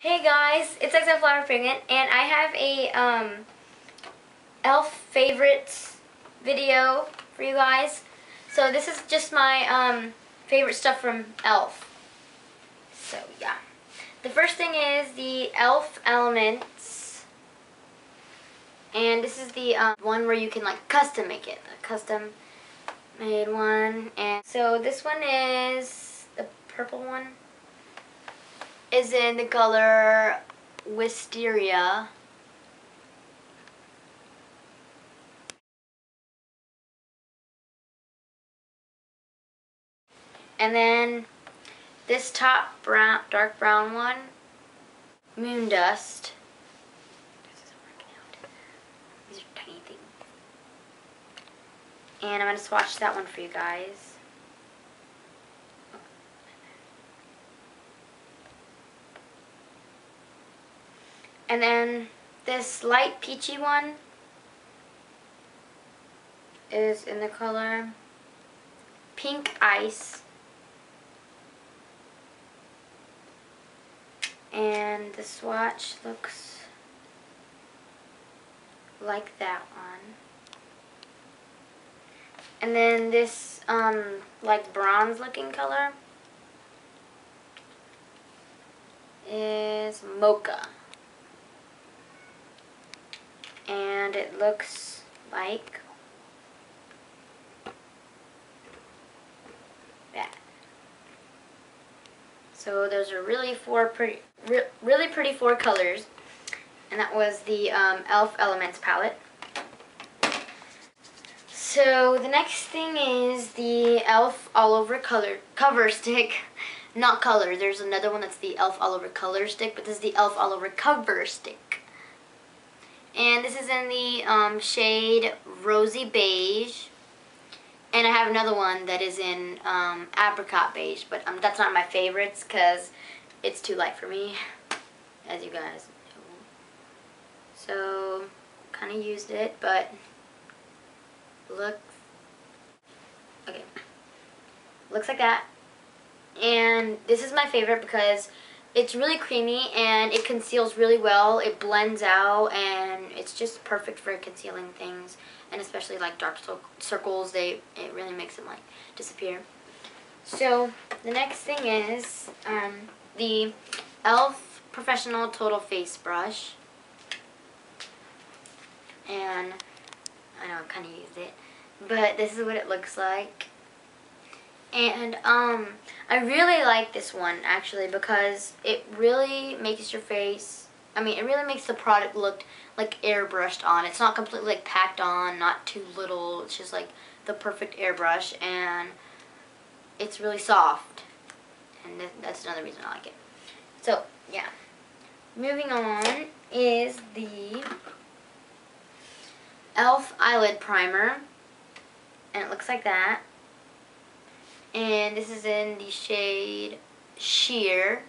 Hey guys, it's xoFlowerPigment, and I have a um, elf favorites video for you guys. So this is just my um, favorite stuff from elf. So yeah. The first thing is the elf elements. And this is the um, one where you can like custom make it. A custom made one. And so this one is the purple one is in the color Wisteria. And then this top brown, dark brown one, Moon Dust. And I'm going to swatch that one for you guys. And then this light peachy one is in the color Pink Ice. And the swatch looks like that one. And then this um, like bronze looking color is Mocha. And it looks like that. So those are really four pretty, re really pretty four colors, and that was the um, Elf Elements palette. So the next thing is the Elf All Over Color Cover Stick. Not color, there's another one that's the Elf All Over Color Stick, but this is the Elf All Over Cover Stick. And this is in the um, shade Rosy Beige. And I have another one that is in um, Apricot Beige, but um, that's not my favorites because it's too light for me, as you guys know. So, kind of used it, but look, okay, looks like that. And this is my favorite because it's really creamy and it conceals really well. It blends out and it's just perfect for concealing things and especially like dark circles. They It really makes them like disappear. So the next thing is um, the e.l.f. Professional Total Face Brush. And I know I kind of used it. But this is what it looks like. And um, I really like this one actually because it really makes your face, I mean it really makes the product look like airbrushed on. It's not completely like packed on, not too little. It's just like the perfect airbrush and it's really soft. And that's another reason I like it. So, yeah. Moving on is the e.l.f. Eyelid Primer. And it looks like that and this is in the shade Sheer.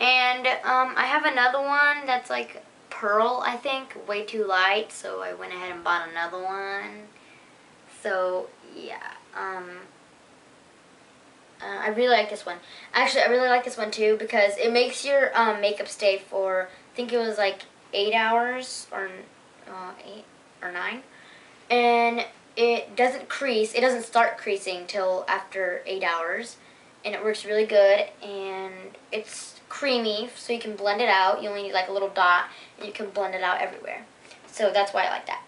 And um, I have another one that's like pearl, I think, way too light, so I went ahead and bought another one. So, yeah, um, uh, I really like this one. Actually, I really like this one too because it makes your um, makeup stay for, I think it was like 8 hours or uh, 8 or 9. And it doesn't crease. It doesn't start creasing till after eight hours. And it works really good. And it's creamy, so you can blend it out. You only need like a little dot, and you can blend it out everywhere. So that's why I like that.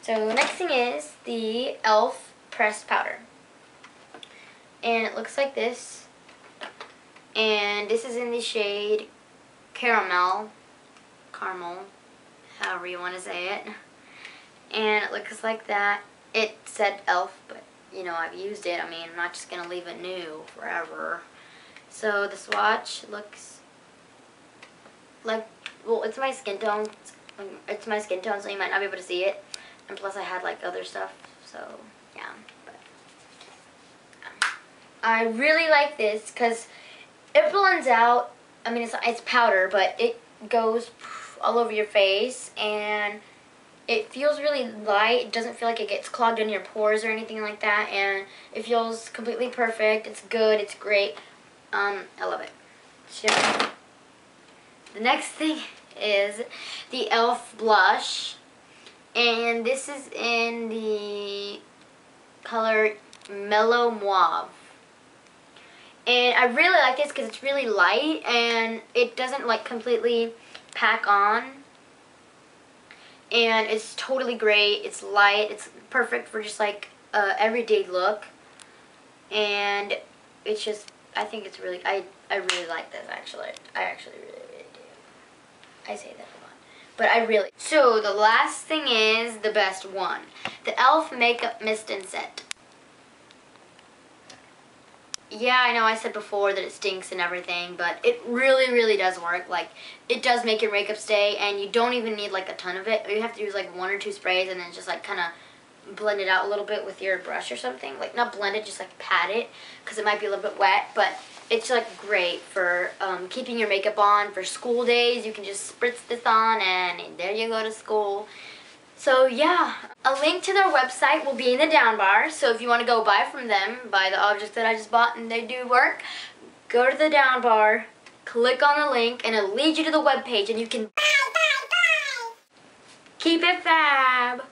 So next thing is the e.l.f. pressed powder. And it looks like this. And this is in the shade Caramel. Caramel. However you want to say it. And it looks like that it said elf, but you know, I've used it. I mean, I'm not just going to leave it new forever. So the swatch looks like, well, it's my skin tone. It's my skin tone, so you might not be able to see it. And plus I had like other stuff, so yeah. But I really like this because it blends out. I mean, it's, it's powder, but it goes all over your face and it feels really light. It doesn't feel like it gets clogged in your pores or anything like that. And it feels completely perfect. It's good. It's great. Um, I love it. So, the next thing is the e.l.f. blush. And this is in the color Mellow Mauve. And I really like this because it's really light and it doesn't like completely pack on. And it's totally great. It's light. It's perfect for just like a everyday look. And it's just, I think it's really, I, I really like this actually. I actually really, really do. I say that a lot. But I really, so the last thing is the best one. The e.l.f. Makeup Mist and Set. Yeah, I know I said before that it stinks and everything, but it really, really does work. Like, it does make your makeup stay, and you don't even need, like, a ton of it. You have to use, like, one or two sprays and then just, like, kind of blend it out a little bit with your brush or something. Like, not blend it, just, like, pat it, because it might be a little bit wet, but it's, like, great for um, keeping your makeup on. For school days, you can just spritz this on, and there you go to school. So yeah, a link to their website will be in the down bar. So if you want to go buy from them, buy the objects that I just bought and they do work, go to the down bar, click on the link, and it'll lead you to the web page and you can keep it fab.